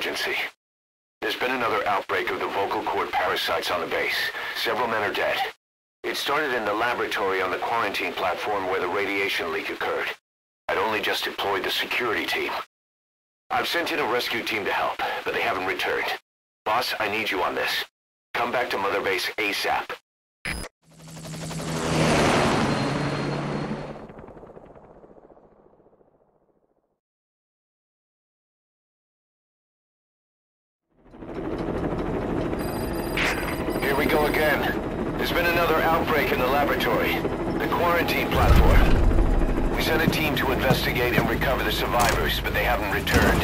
emergency. There's been another outbreak of the vocal cord parasites on the base. Several men are dead. It started in the laboratory on the quarantine platform where the radiation leak occurred. I'd only just deployed the security team. I've sent in a rescue team to help, but they haven't returned. Boss, I need you on this. Come back to Mother Base ASAP. Here we go again. There's been another outbreak in the laboratory. The quarantine platform. We sent a team to investigate and recover the survivors, but they haven't returned.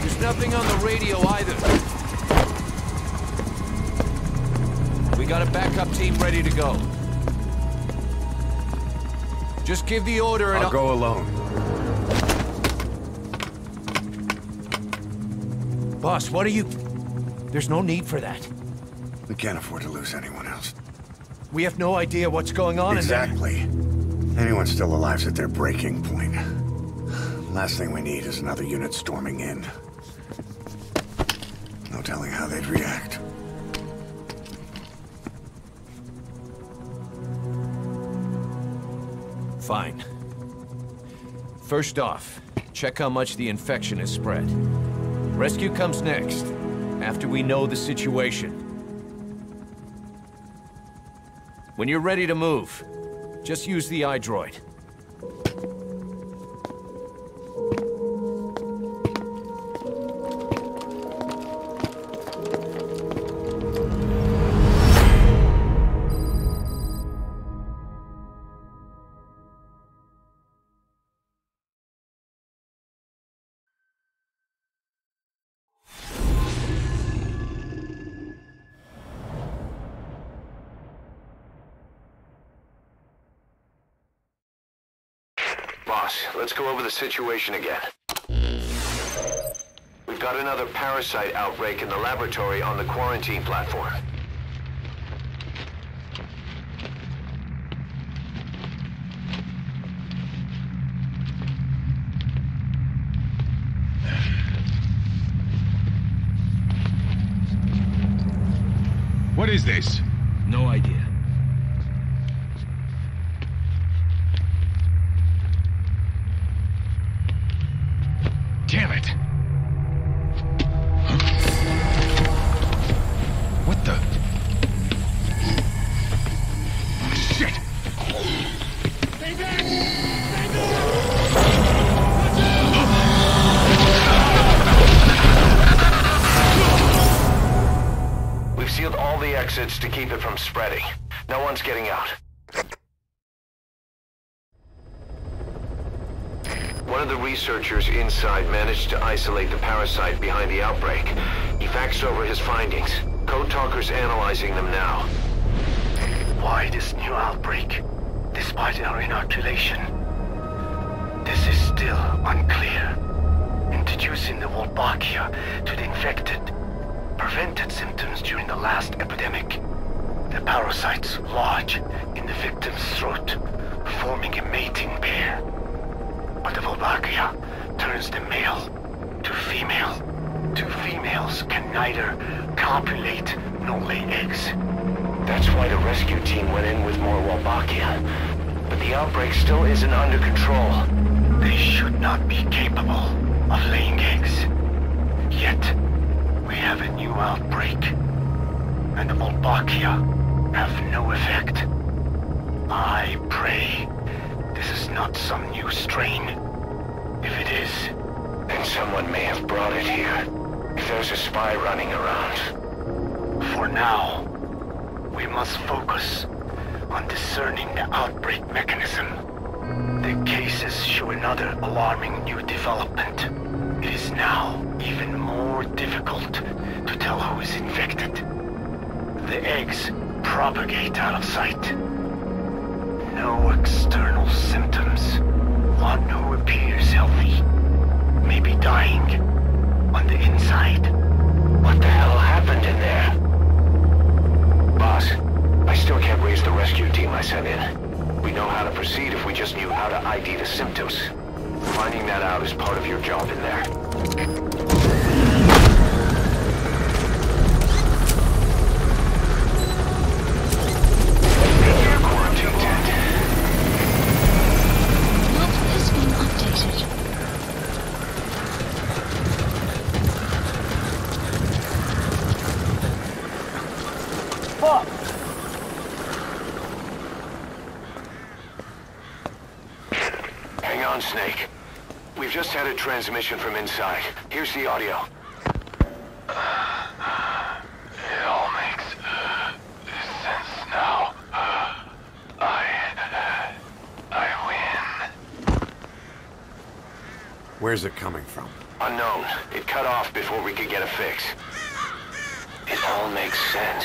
There's nothing on the radio either. We got a backup team ready to go. Just give the order and I'll go alone. Boss, what are you... There's no need for that. We can't afford to lose anyone else. We have no idea what's going on in Exactly. Anyone still alive's at their breaking point. Last thing we need is another unit storming in. No telling how they'd react. Fine. First off, check how much the infection has spread. Rescue comes next, after we know the situation. When you're ready to move, just use the iDroid. Situation again. We've got another parasite outbreak in the laboratory on the quarantine platform. What is this? No idea. Damn it! What the? Shit! We've sealed all the exits to keep it from spreading. No one's getting out. One of the researchers inside managed to isolate the parasite behind the outbreak. He faxed over his findings. Code Talker's analyzing them now. Why this new outbreak, despite our inoculation? This is still unclear. Introducing the Wolbachia to the infected prevented symptoms during the last epidemic. The parasites lodge in the victim's throat, forming a mating pair. But the Wolbachia turns the male to female. Two females can neither copulate nor lay eggs. That's why the rescue team went in with more Wolbachia. But the outbreak still isn't under control. They should not be capable of laying eggs. Yet, we have a new outbreak. And the Wolbachia have no effect. I pray this is not some new strain. If it is, Then someone may have brought it here. If there's a spy running around. for now, we must focus on discerning the outbreak mechanism. The cases show another alarming new development. It is now even more difficult to tell who is infected. The eggs propagate out of sight. No external symptoms. One who appears healthy may be dying on the inside. What the hell happened in there? Boss, I still can't raise the rescue team I sent in. We know how to proceed if we just knew how to ID the symptoms. Finding that out is part of your job in there. on, Snake. We've just had a transmission from inside. Here's the audio. It all makes uh, sense now. I... I win. Where's it coming from? Unknown. It cut off before we could get a fix. It all makes sense.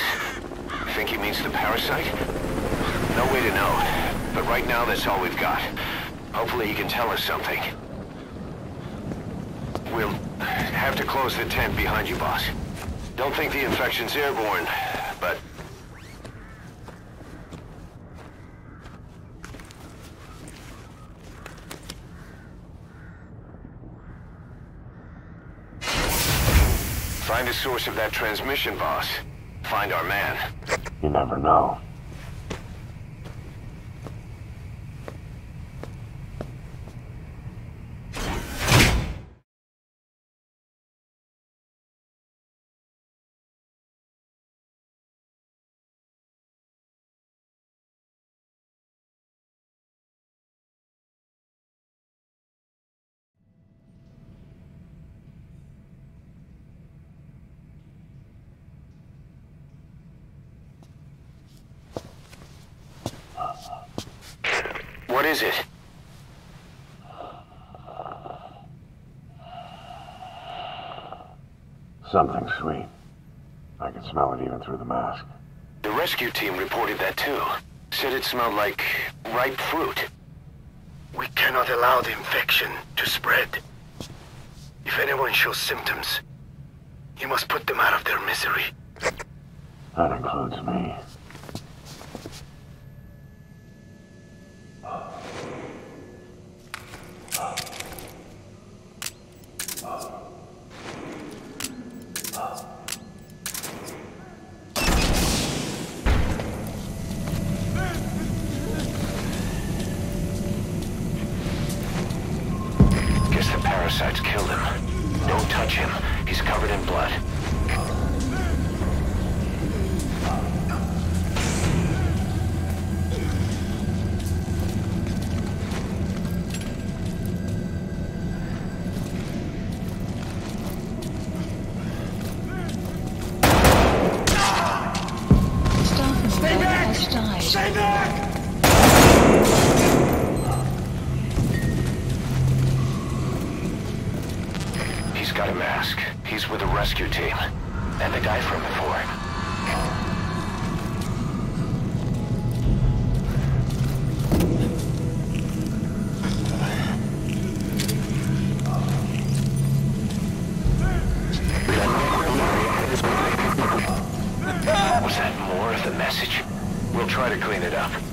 Think he means the parasite? No way to know. But right now, that's all we've got. Hopefully he can tell us something. We'll have to close the tent behind you, boss. Don't think the infection's airborne, but... Find the source of that transmission, boss. Find our man. You never know. What is it? Something sweet. I can smell it even through the mask. The rescue team reported that too. Said it smelled like ripe fruit. We cannot allow the infection to spread. If anyone shows symptoms, you must put them out of their misery. That includes me. We'll try to clean it up.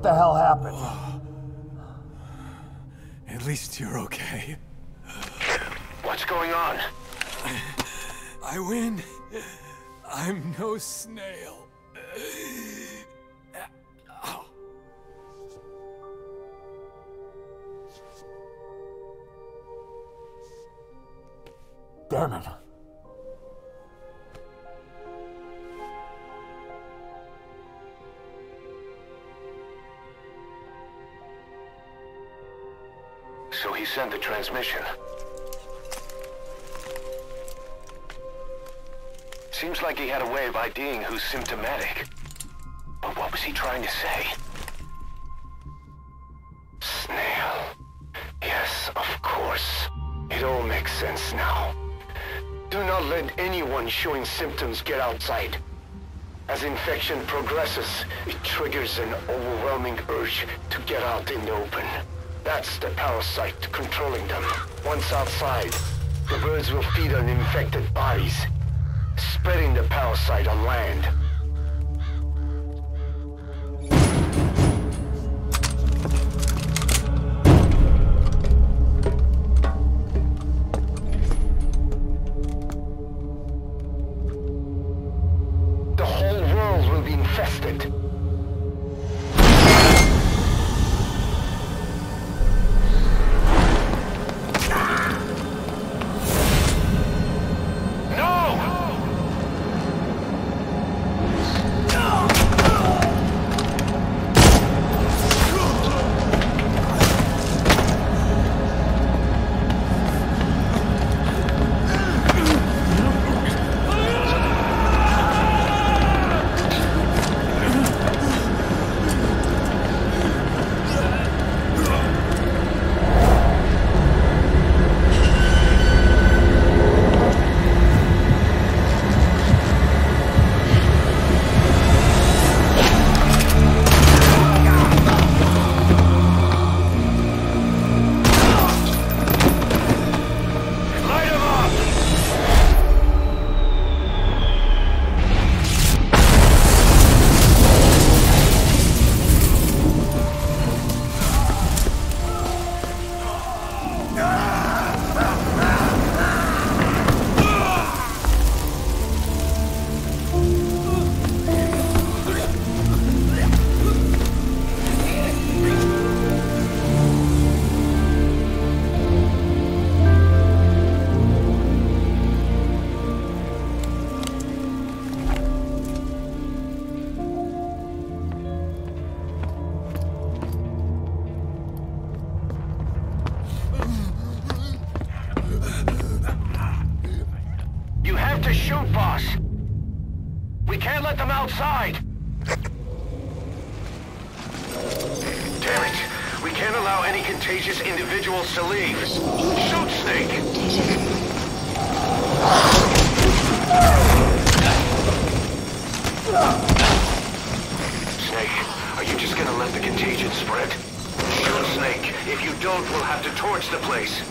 What the hell happened? at least you're okay. What's going on? I win. I'm no snail. Sent the transmission. Seems like he had a way of IDing who's symptomatic. But what was he trying to say? Snail. Yes, of course. It all makes sense now. Do not let anyone showing symptoms get outside. As infection progresses, it triggers an overwhelming urge to get out in the open. That's the parasite controlling them. Once outside, the birds will feed on infected bodies, spreading the parasite on land. Snake. Are you just gonna let the contagion spread? Sure, Snake. If you don't, we'll have to torch the place.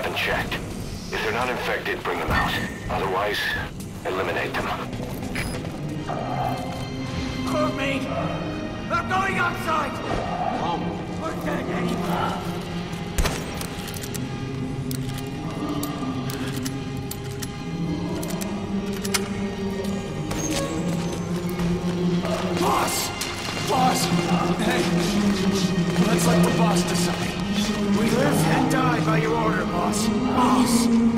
haven't checked. If they're not infected, bring them out. Otherwise, eliminate them. Help me! They're going outside! Mom! We're dead, Boss! Boss! Hey! Let's let the boss decide. Boss! Boss!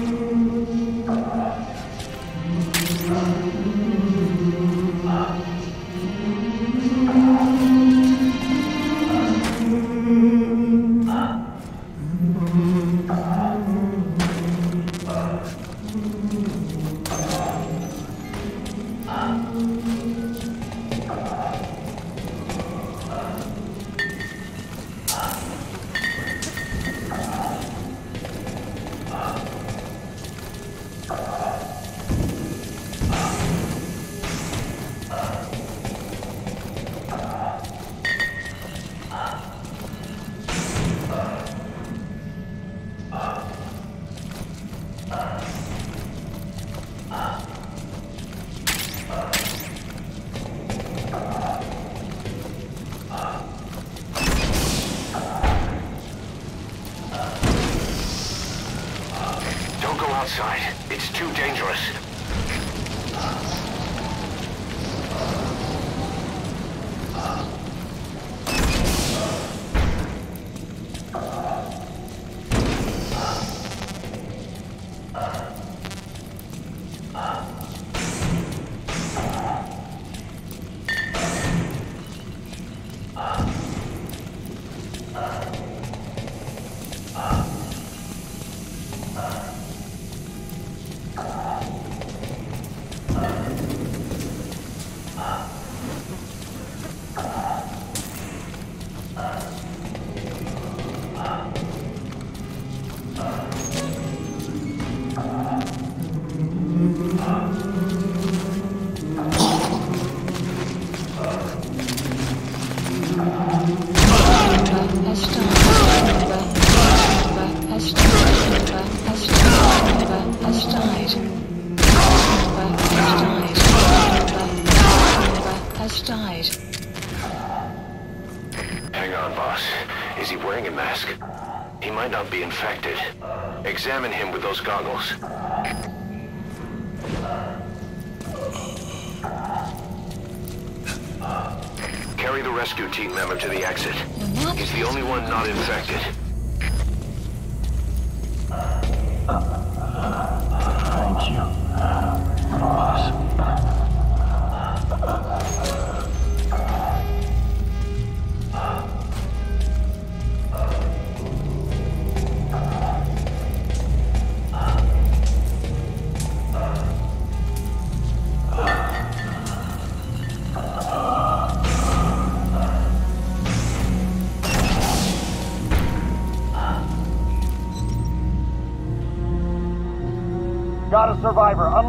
Goggles.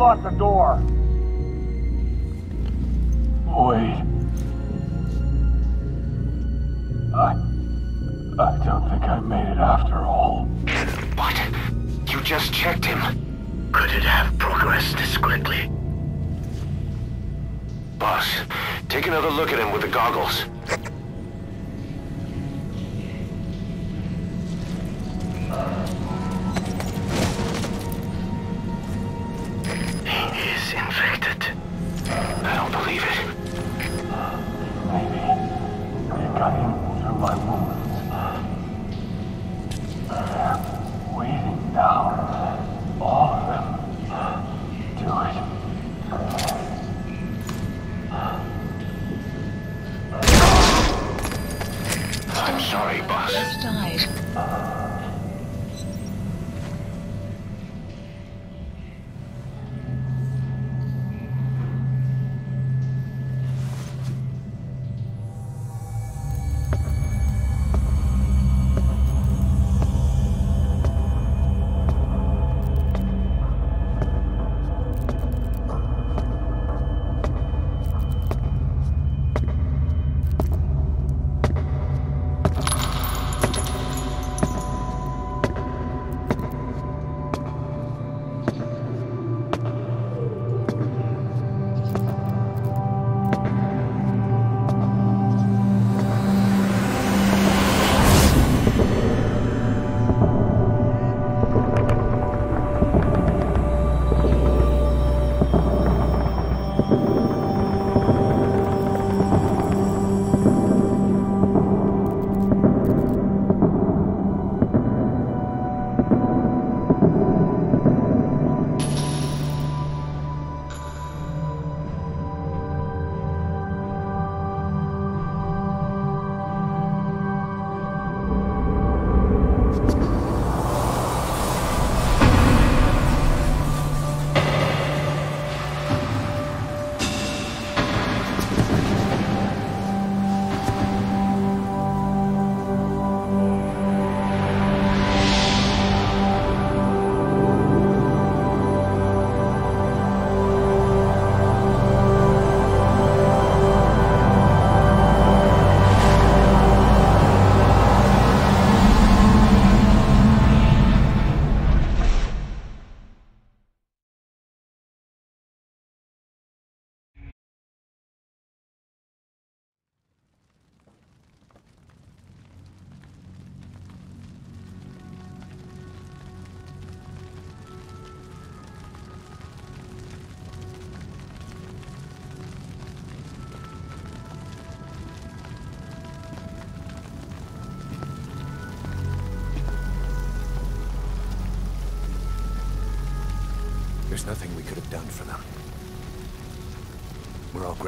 Unlock the door.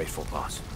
Grateful, boss.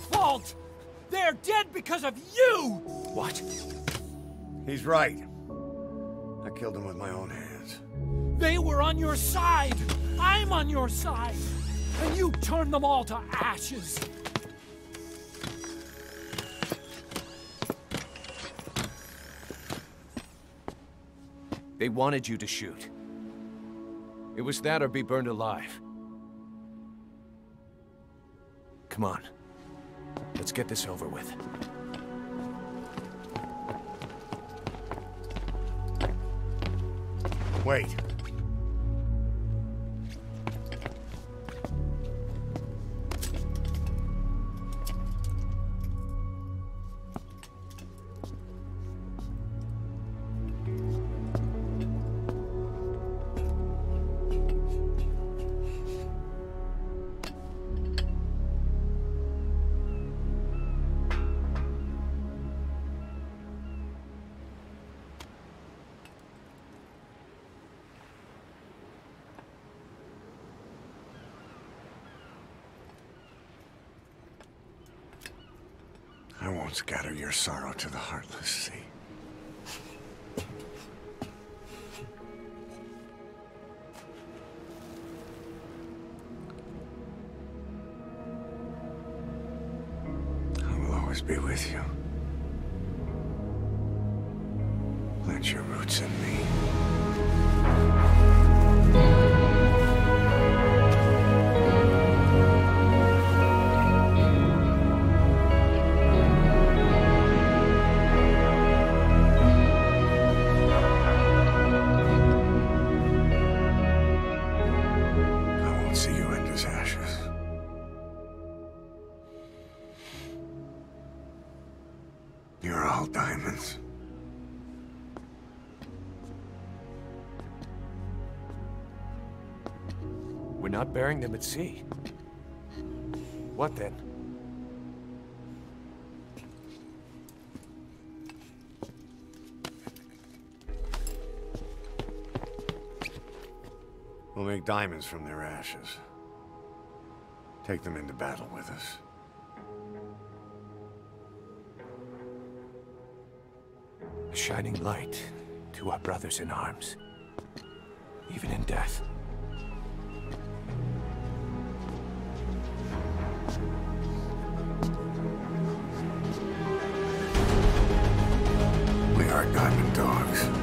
Fault! They're dead because of you! What? He's right. I killed him with my own hands. They were on your side! I'm on your side! And you turned them all to ashes! They wanted you to shoot. It was that or be burned alive. Come on. Let's get this over with. Wait. Sorrow to the heartless sea. I will always be with you. Plant your roots in me. Burying them at sea. What then? We'll make diamonds from their ashes. Take them into battle with us. A shining light to our brothers in arms. Even in death. Are diamond dogs.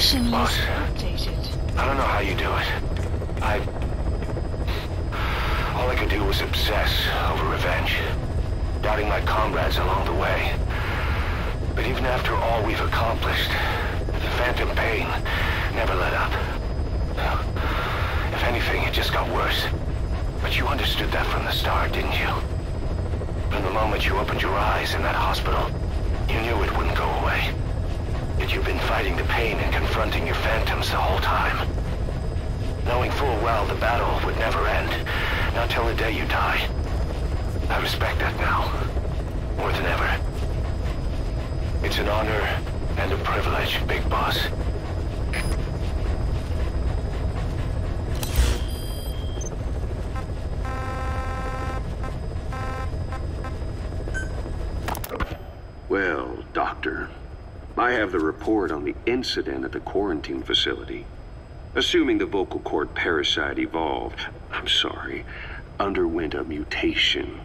Mission Boss. list updated. I don't know how you do it. I... All I could do was obsess over revenge. Doubting my comrades along the way. But even after all we've accomplished, the phantom pain never let up. If anything, it just got worse. But you understood that from the start, didn't you? From the moment you opened your eyes in that hospital, you knew it wouldn't go away. You've been fighting the pain and confronting your phantoms the whole time. Knowing full well the battle would never end, not till the day you die. I respect that now, more than ever. It's an honor and a privilege, Big Boss. Well, I have the report on the incident at the quarantine facility. Assuming the vocal cord parasite evolved, I'm sorry, underwent a mutation.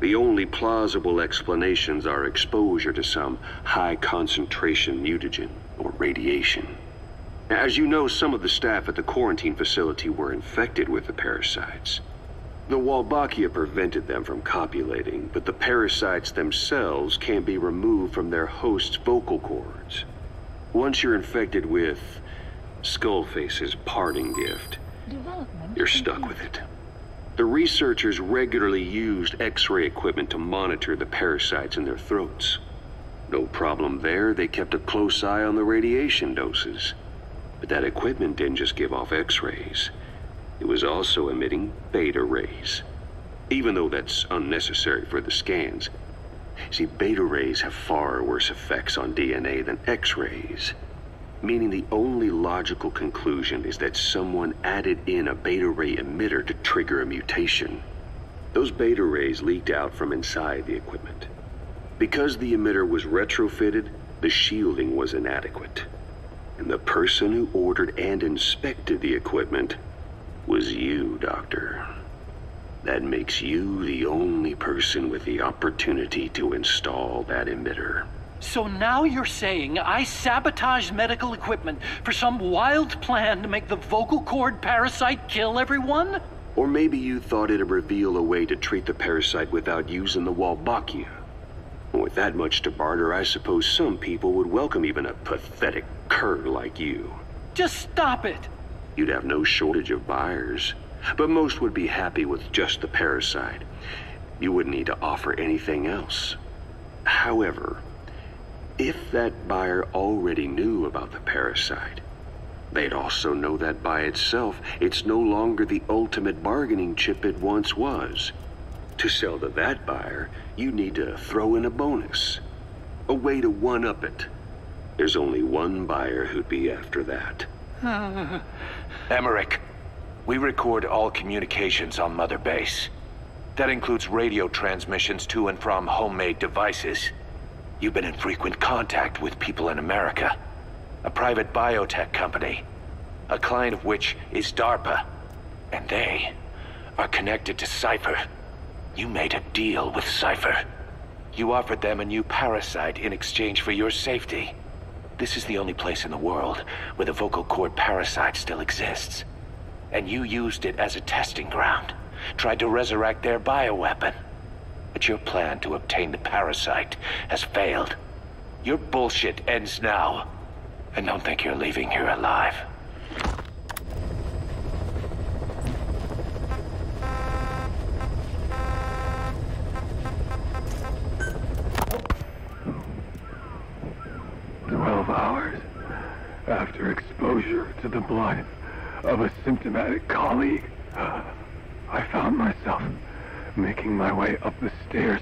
The only plausible explanations are exposure to some high concentration mutagen or radiation. As you know, some of the staff at the quarantine facility were infected with the parasites. The Wolbachia prevented them from copulating, but the parasites themselves can't be removed from their host's vocal cords. Once you're infected with Skullface's parting gift, you're stuck with it. The researchers regularly used X-ray equipment to monitor the parasites in their throats. No problem there, they kept a close eye on the radiation doses. But that equipment didn't just give off X-rays. It was also emitting beta rays. Even though that's unnecessary for the scans. See, beta rays have far worse effects on DNA than X-rays. Meaning the only logical conclusion is that someone added in a beta ray emitter to trigger a mutation. Those beta rays leaked out from inside the equipment. Because the emitter was retrofitted, the shielding was inadequate. And the person who ordered and inspected the equipment was you, Doctor. That makes you the only person with the opportunity to install that emitter. So now you're saying I sabotaged medical equipment for some wild plan to make the vocal cord parasite kill everyone? Or maybe you thought it'd reveal a way to treat the parasite without using the Wolbachia. With that much to barter, I suppose some people would welcome even a pathetic cur like you. Just stop it! You'd have no shortage of buyers, but most would be happy with just the parasite. You wouldn't need to offer anything else. However, if that buyer already knew about the parasite, they'd also know that by itself, it's no longer the ultimate bargaining chip it once was. To sell to that buyer, you need to throw in a bonus. A way to one-up it. There's only one buyer who'd be after that. Emmerich, we record all communications on Mother Base. That includes radio transmissions to and from homemade devices. You've been in frequent contact with people in America. A private biotech company. A client of which is DARPA. And they are connected to Cypher. You made a deal with Cypher. You offered them a new parasite in exchange for your safety. This is the only place in the world where the vocal cord parasite still exists. And you used it as a testing ground. Tried to resurrect their bioweapon. But your plan to obtain the parasite has failed. Your bullshit ends now. And don't think you're leaving here alive. After exposure to the blood of a symptomatic colleague, I found myself making my way up the stairs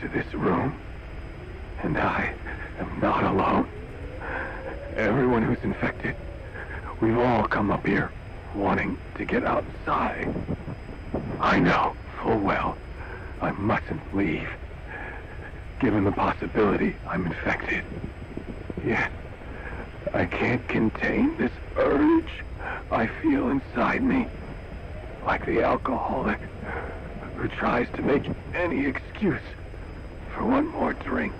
to this room. And I am not alone. Everyone who's infected, we've all come up here wanting to get outside. I know full well I mustn't leave, given the possibility I'm infected. Yet, I can't contain this urge I feel inside me. Like the alcoholic who tries to make any excuse for one more drink.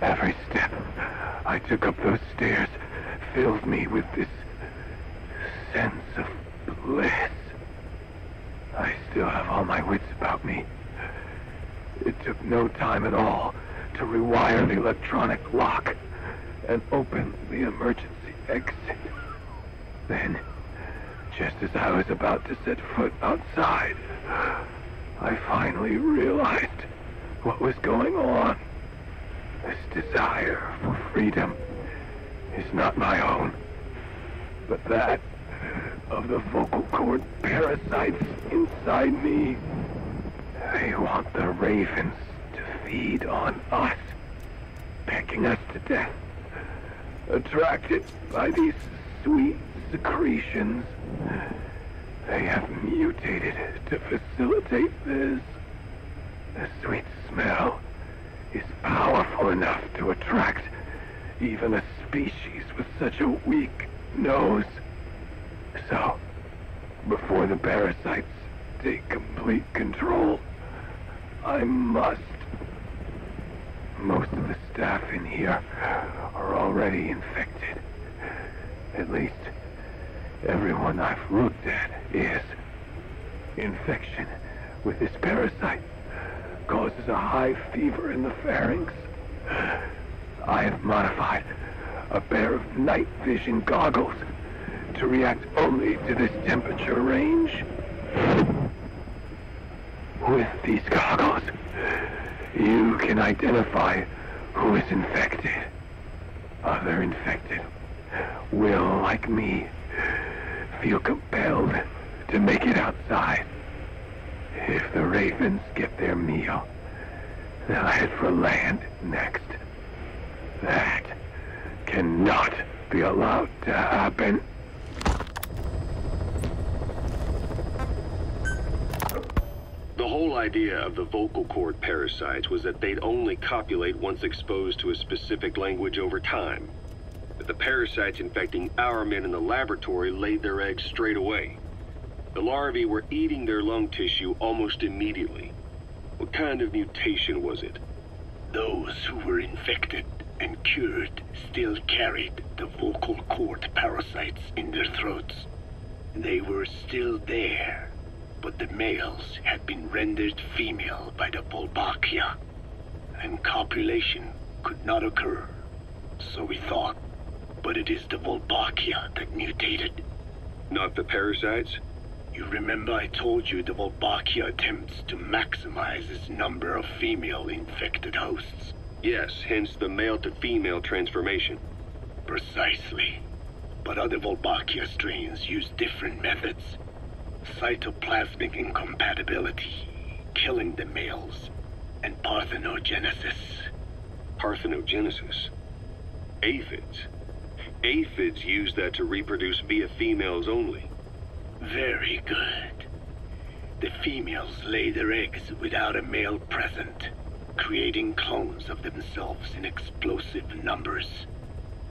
Every step I took up those stairs filled me with this sense of bliss. I still have all my wits about me. It took no time at all to rewire the electronic lock and open the emergency exit. Then, just as I was about to set foot outside, I finally realized what was going on. This desire for freedom is not my own, but that of the vocal cord parasites inside me. They want the ravens to feed on us, pecking us to death, attracted by these sweet secretions. They have mutated to facilitate this. The sweet smell is powerful enough to attract even a species with such a weak nose. So, before the parasites take complete control, I must. Most of the staff in here are already infected. At least, everyone I've looked at is. Infection with this parasite causes a high fever in the pharynx. I have modified a pair of night vision goggles to react only to this temperature range. With these goggles, you can identify who is infected. Other infected will, like me, feel compelled to make it outside. If the ravens get their meal, they'll head for land next. That cannot be allowed to happen. The whole idea of the vocal cord parasites was that they'd only copulate once exposed to a specific language over time. But the parasites infecting our men in the laboratory laid their eggs straight away. The larvae were eating their lung tissue almost immediately. What kind of mutation was it? Those who were infected and cured still carried the vocal cord parasites in their throats. They were still there, but the males had been rendered female by the Wolbachia, and copulation could not occur. So we thought, but it is the Wolbachia that mutated. Not the parasites? You remember I told you the Wolbachia attempts to maximize its number of female infected hosts? Yes, hence the male to female transformation. Precisely. But other Wolbachia strains use different methods. Cytoplasmic incompatibility, killing the males, and parthenogenesis. Parthenogenesis? Aphids? Aphids use that to reproduce via females only. Very good. The females lay their eggs without a male present, creating clones of themselves in explosive numbers.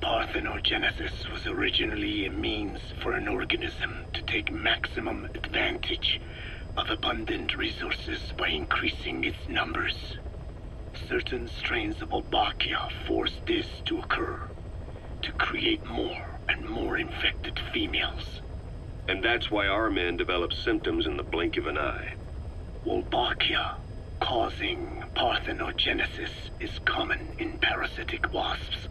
Parthenogenesis was originally a means for an organism to take maximum advantage of abundant resources by increasing its numbers. Certain strains of Wolbachia forced this to occur, to create more and more infected females. And that's why our men develop symptoms in the blink of an eye. Wolbachia, causing parthenogenesis, is common in parasitic wasps.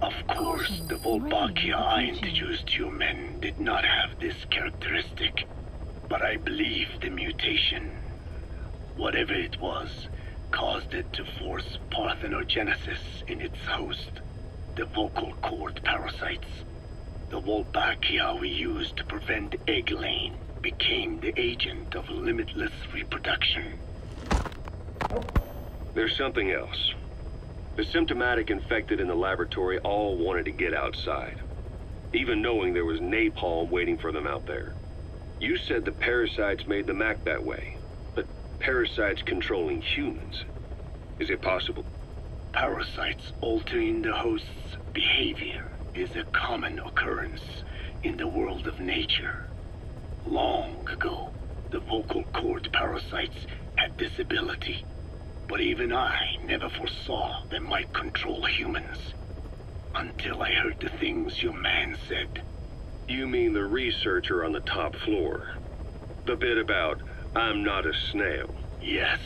Of course, the Wolbachia I introduced to you men did not have this characteristic, but I believe the mutation, whatever it was, caused it to force parthenogenesis in its host, the vocal cord parasites. The Wolbachia we used to prevent egg laying became the agent of limitless reproduction. There's something else. The symptomatic infected in the laboratory all wanted to get outside, even knowing there was napalm waiting for them out there. You said the parasites made them act that way, but parasites controlling humans. Is it possible? Parasites altering the host's behavior is a common occurrence in the world of nature. Long ago, the vocal cord parasites had this ability, but even I never foresaw they might control humans. Until I heard the things your man said. You mean the researcher on the top floor? The bit about, I'm not a snail. Yes.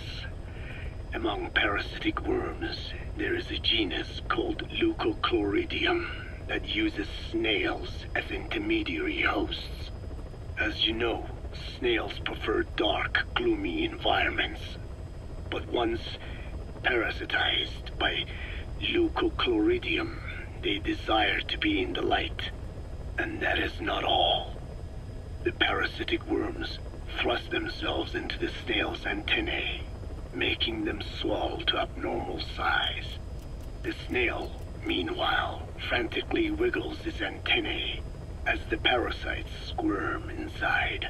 Among parasitic worms, there is a genus called Leucochloridium that uses snails as intermediary hosts. As you know, snails prefer dark, gloomy environments. But once parasitized by Leucochloridium, they desire to be in the light. And that is not all. The parasitic worms thrust themselves into the snail's antennae, making them swell to abnormal size. The snail, meanwhile, frantically wiggles its antennae as the parasites squirm inside.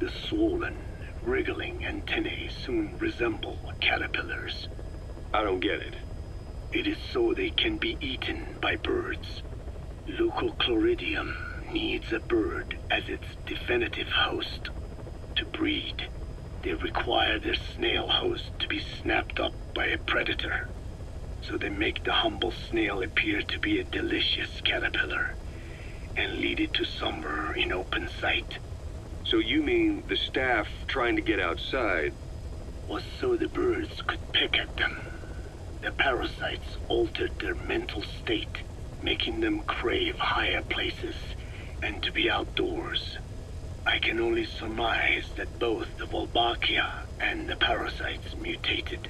The swollen, wriggling antennae soon resemble caterpillars. I don't get it. It is so they can be eaten by birds. Leucochloridium needs a bird as its definitive host. To breed, they require their snail host to be snapped up by a predator. So they make the humble snail appear to be a delicious caterpillar and lead it to somewhere in open sight. So you mean the staff trying to get outside was so the birds could pick at them. The parasites altered their mental state, making them crave higher places and to be outdoors. I can only surmise that both the Wolbachia and the parasites mutated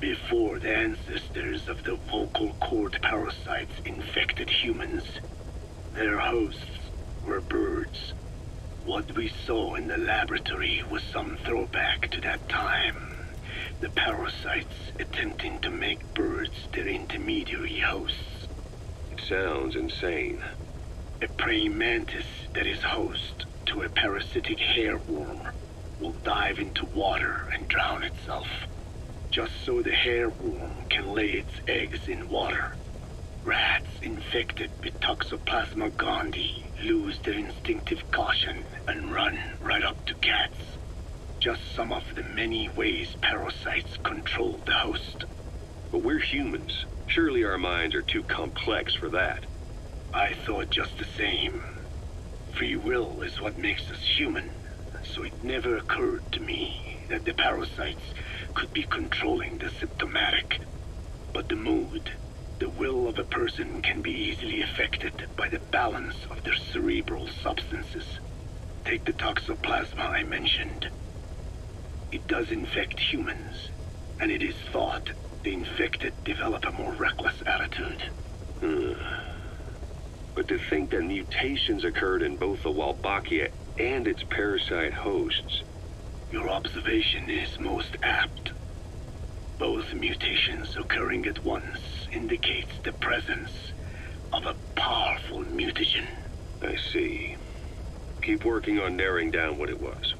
before the ancestors of the vocal cord parasites infected humans. Their hosts were birds. What we saw in the laboratory was some throwback to that time. The parasites attempting to make birds their intermediary hosts. It sounds insane. A praying mantis that is host to a parasitic hairworm will dive into water and drown itself. Just so the hairworm can lay its eggs in water. Rats infected with Toxoplasma gondii lose their instinctive caution and run right up to cats. Just some of the many ways parasites control the host. But we're humans. Surely our minds are too complex for that. I thought just the same. Free will is what makes us human, so it never occurred to me that the parasites could be controlling the symptomatic. But the mood, the will of a person can be easily affected by the balance of their cerebral substances. Take the toxoplasma I mentioned. It does infect humans, and it is thought the infected develop a more reckless attitude. Hmm. But to think that mutations occurred in both the Wolbachia and its parasite hosts. Your observation is most apt. Both mutations occurring at once indicates the presence of a powerful mutagen. I see. Keep working on narrowing down what it was.